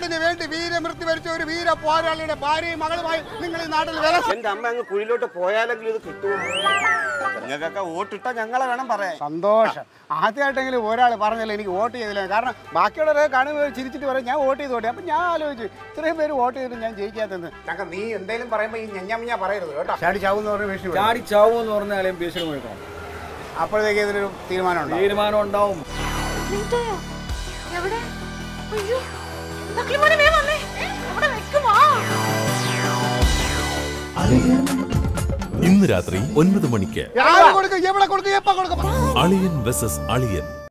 നാടിന് വേണ്ടി വീരമൃത്യു വരിച്ച ഒരു വീര പോരാളിയുടെ ഭാര്യയും മകളുമായി നിങ്ങൾ ഈ നാട്ടിൽ വില എന്റെ അമ്മ അങ്ങ് കുഴിയിലോട്ട് പോയാലെങ്കിലും ഇത് കിട്ടുമോ? നിങ്ങൾക്കൊക്കെ വോട്ടിട്ട ഞങ്ങളെ വേണം പറയാൻ. സന്തോഷം. ആദ്യമായിട്ടെങ്കിലും ഒരാൾ പറഞ്ഞല്ലോ എനിക്ക് വോട്ട് ചെയ്തില്ല. കാരണം ബാക്കിയുള്ളവരെ കാണുമ്പോൾ ചിരിച്ചിട്ട് പറയും ഞാൻ വോട്ട് ചെയ്ത് വോട്ടെ അപ്പം ഞാൻ ആലോചിച്ചു ഇത്രയും പേര് വോട്ട് ചെയ്തിട്ട് ഞാൻ ജയിക്കാത്തത് ഞങ്ങൾ നീ എന്തെങ്കിലും പറയുമ്പോൾ ഈ ഞഞ്ഞമ്മ പറയരുത് കേട്ടോ. ചാടി ചാവെന്ന് പറഞ്ഞ ഭീഷണി ചാടി ചാവും എന്ന് പറഞ്ഞാലും ഭീഷണി മുഴക്കണം അപ്പോഴത്തേക്ക് ഇതിലൊരു തീരുമാനം തീരുമാനം ഉണ്ടാവും. എവിടെ? അയ്യോ. ഇന്ന് രാത്രി ഒൻപത് മണിക്ക് അളിയൻ വെസസ് അളിയൻ.